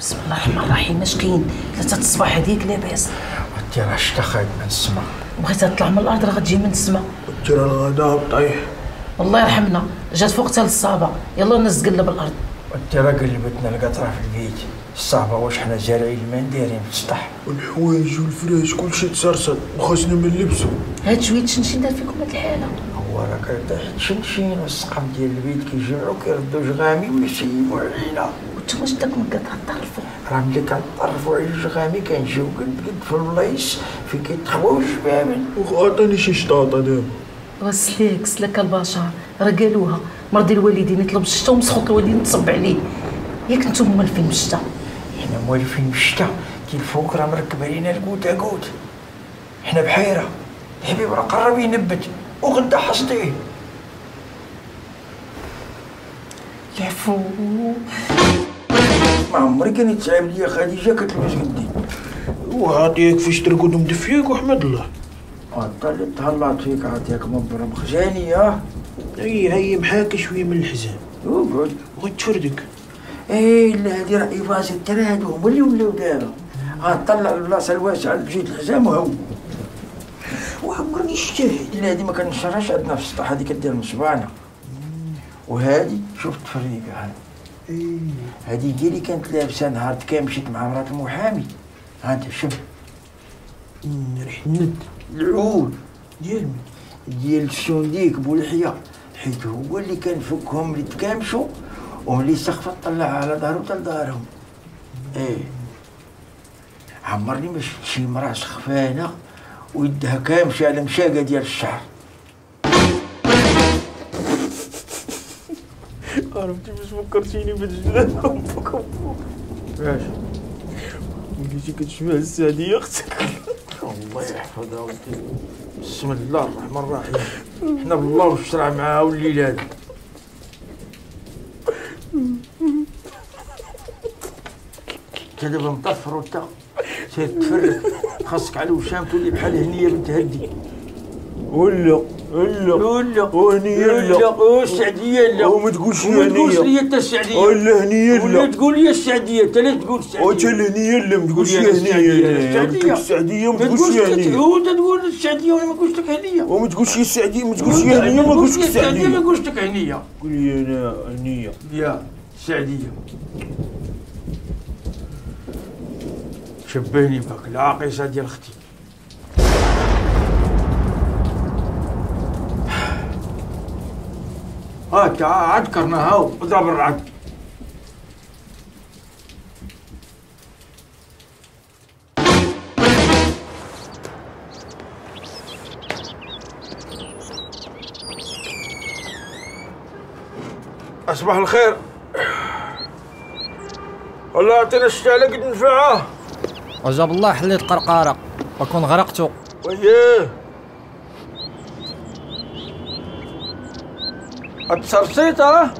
بسم الله الرحمن الرحيم. اش كاين ثلاثة الصباح هذيك لاباس. انت راه شتا خايب من السما. بغيتها تطلع من الأرض راه غتجي من السما. ترى الغداء طيح الله يرحمنا. جات فوق حتى للصابة. يلا الناس تقلب الأرض. انت راه قلبتنا القطره في البيت. الصعبه واش حنا زارعين الماء دايرين في السطح. والحوايج والفراش كلشي تسرسل وخاصنا من لبسو هاد شوية تشنشين دار فيكم هاد الحالة. هو راه كيطيح تشنشين والسقف ديال البيت كيجمعوا كيردوا جغامي ويسيبوا علينا. وأنتم اش داك من كتعطرفوا راه ملي كنطرفوا على الجغامي كنجيو قد قد في البلايص فين كيتخواو الجبابن وعطاني شي شطاطه دابا وسليك سلك البشر راه قالوها مرضي الوالدين يطلب الشتا ومسخوط الوالدين تصب عليه. ياك نتوما موالفين بالشتا حنا موالفين بالشتا كي الفوق راه مركب علينا الكوت كوت حنا بحيرة. الحبيب راه قرب ينبت. وغدا حصديه. العفو. ما عمري كان يتعب ليا خديجة كتلبس قدي. وعطيك فيش ترقد مدفيك وحمد الله. انت اللي تهلات فيك عطيك مبرة مخزاني آه هي هي محاكة شوية من الحزام. وقعد بغيت تفردك إيه لا هادي راه ايفاز الترى هادو هما اللي ولاو دابا. غطلع البلاصة الواسعة بجيت الحزام وهو. وعمرني اجتهد لا هادي ما كنشرهاش عندنا في السطح هادي كدير مصبانه وهادي شوف التفريقه هادي. هادي هي اللي كانت لابسة نهار كان مشيت مع مرات المحامي هانت شوف. أمم، ريح الند العود. ديال ديال السنديك بولحية حيت هو اللي كان فكهم اللي تكامشوا وملي سقفت طلع على دارهم حتى لدارهم. إيه. عمرني ما شفت شي مرأة سخفانة ويدها كامشة على مشاقة ديال الشعر. عرفتي باش فكرتيني بالجنان أمك أمك إيش وليتي كتشبه السعدية أختك الله يحفظها ولدي بسم الله الرحمن الرحيم حنا بالله والشرع معاها والليل هذا كذا دابا مطفر وانت سير تفرق خاصك على وشام تولي بحال هنيه بنت هدي ولا ولا ولا وهنية لا لا والسعديه لا وما تقولش وما تقولش هنية. لي أنت السعديه ولا هنية ولا لا تقول لي السعديه أنت ليش تقول وانت السعديه الهنية لا ما تقولش قول لي لي السعدية، هنية السعدية ما تقولش لي تقولش هنية وانت تقول السعديه وأنا ما قلت لك هنيه وما تقولش لي السعدية ما تقولش لي هنية ما قلتش لك السعديه ما السعدية قلت لك هنيه قول لي أنا هنية يا سعديه شبهني بك العاقصه ديال أختي. هات عاد كرنا هاو اضرب الرعد. أصبح الخير. والله عطينا الشتاء على قد نفعه. وجاب الله حليت قرقارة. وكون غرقتو. وياه. الترصيط ها